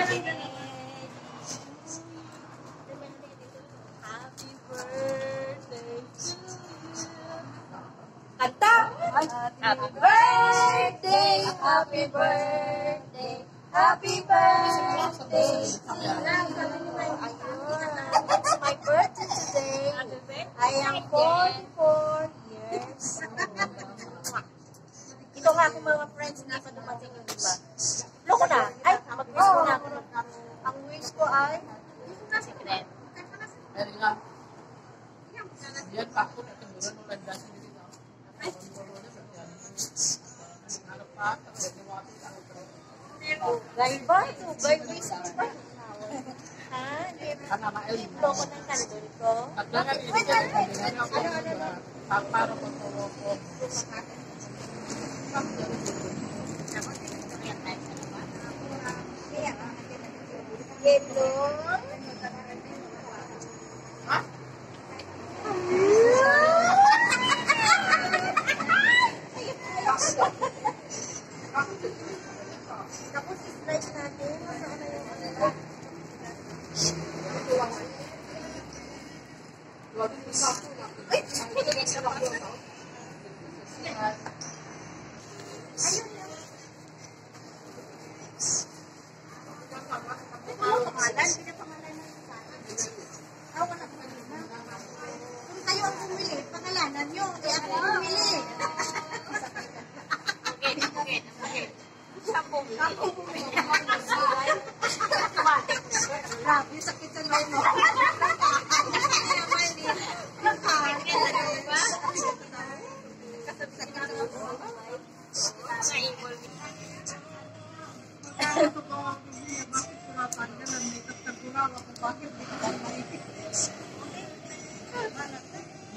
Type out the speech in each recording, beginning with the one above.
Happy birthday, happy birthday, happy birthday. My birthday today. I am 44 years old. Ito nga akong mga friends na Driver? Uber? Basic ba? Ha? Libro ko ng kandol ko? Ano-ano na? Para ko tulo ko. Yellow?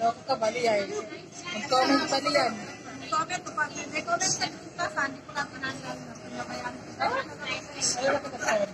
Ano ako ka baliyan? Mag-comment pa niyan. Comment pa niyan. Kita sa hindi ko lang manasal na kanya kaya. Ay, ay,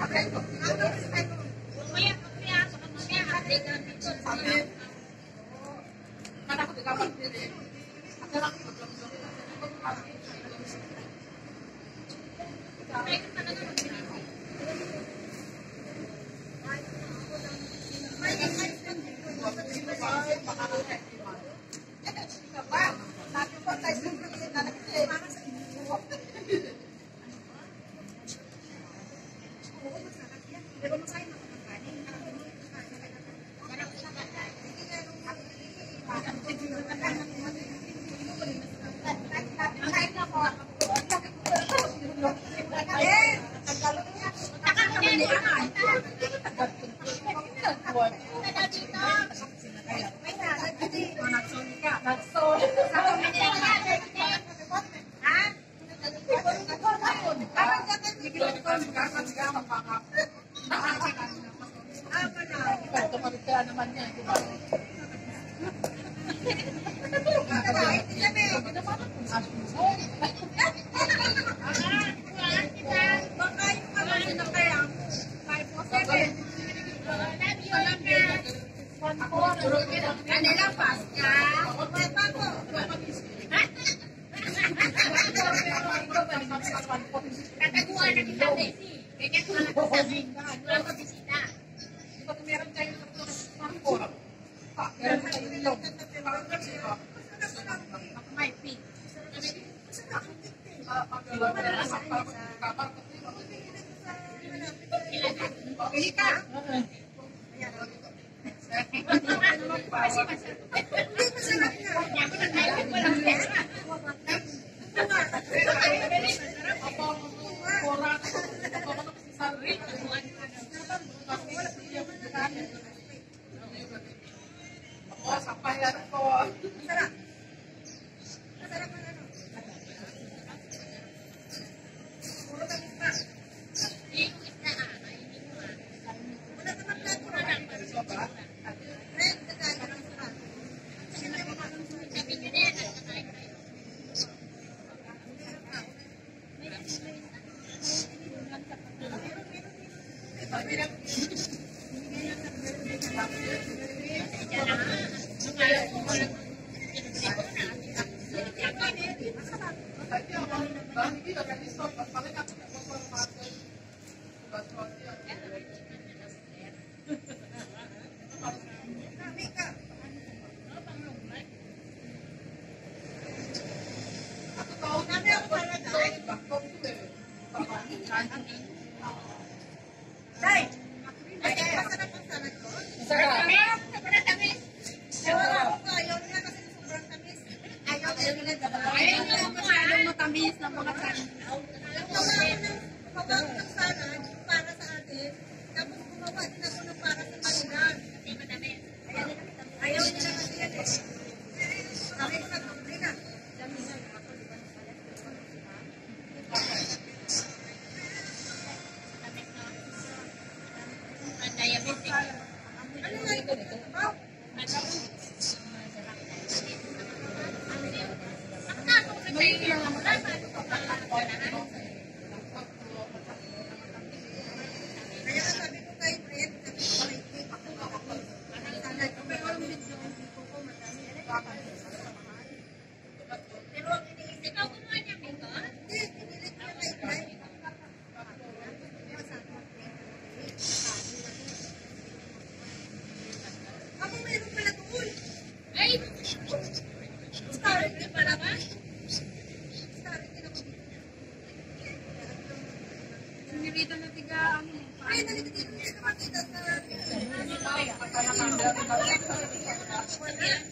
Aprendo. 那个。and the rich man that was there. Thank you.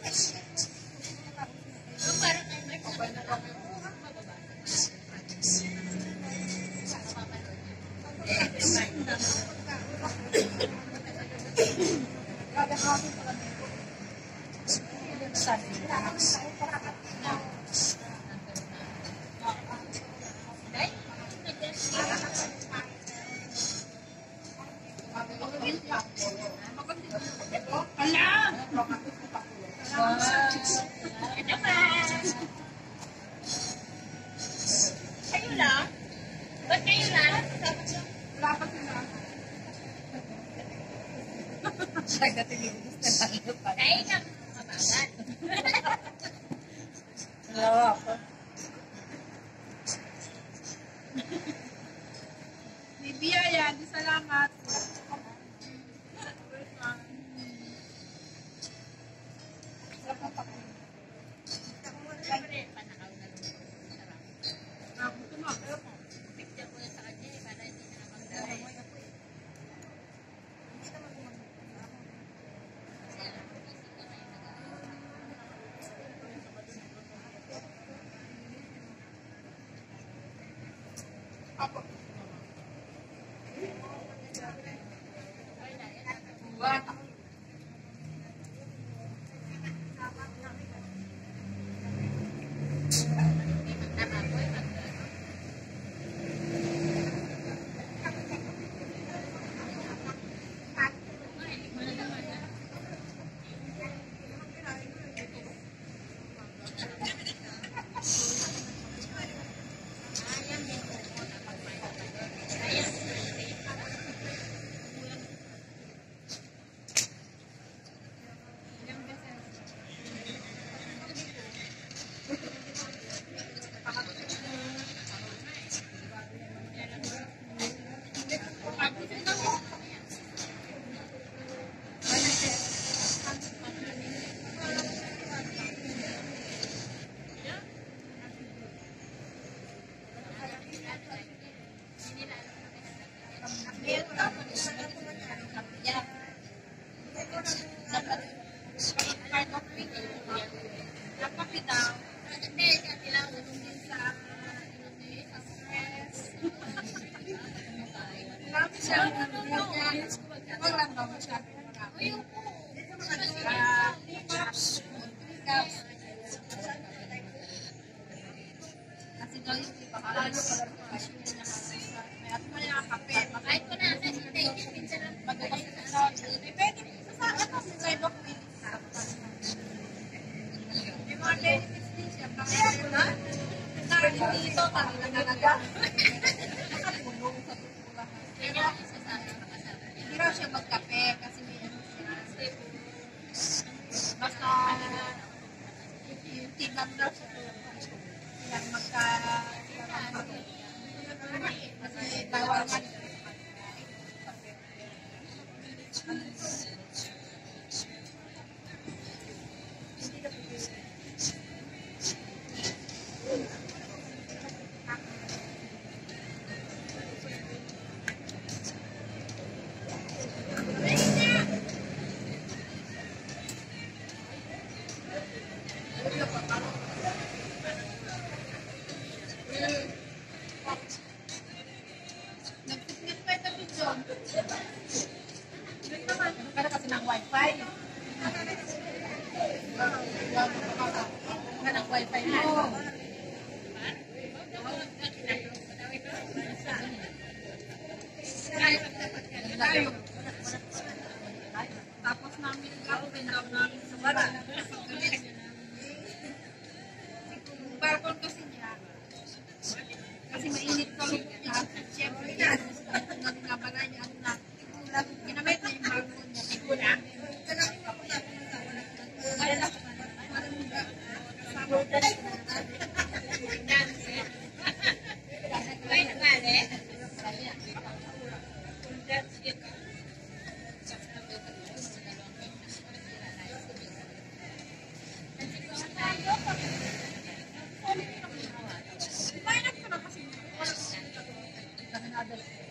Kaya nang mabangat. Hello. Buat Kasi daw yung iba message. others.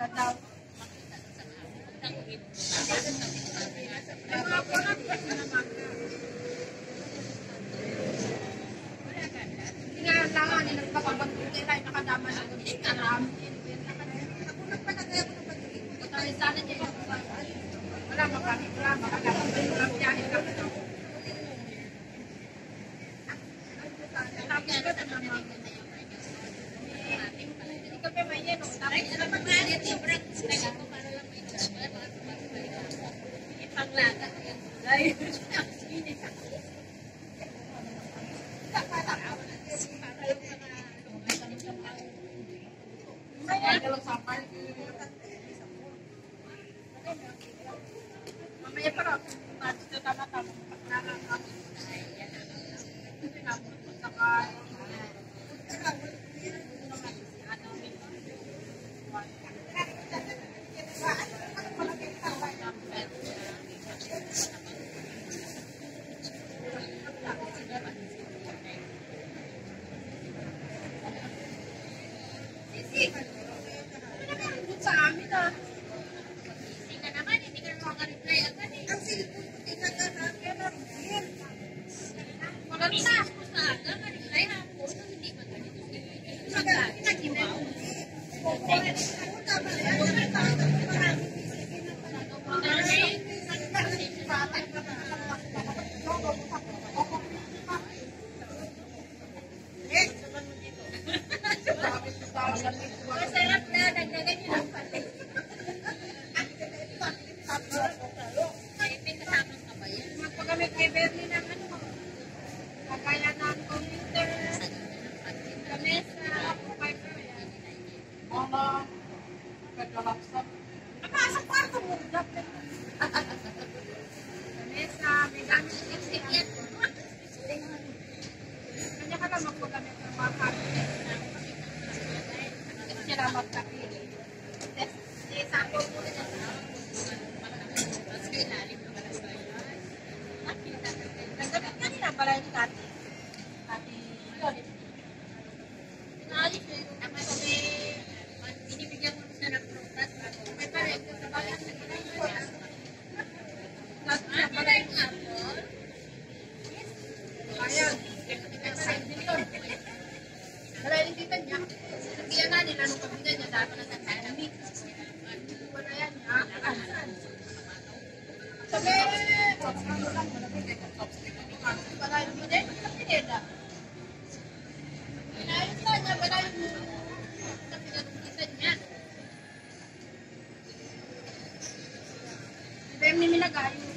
katao. Tidak ada yang berpikir. Tidak ada yang berpikir. Tidak ada yang berpikir. Tidak ada yang berpikir. गाड़ी